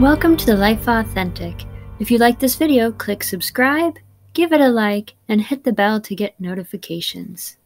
Welcome to the Life Authentic. If you like this video, click subscribe, give it a like, and hit the bell to get notifications.